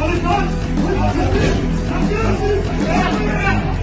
Karı kaç! Kaçın! Kaçın!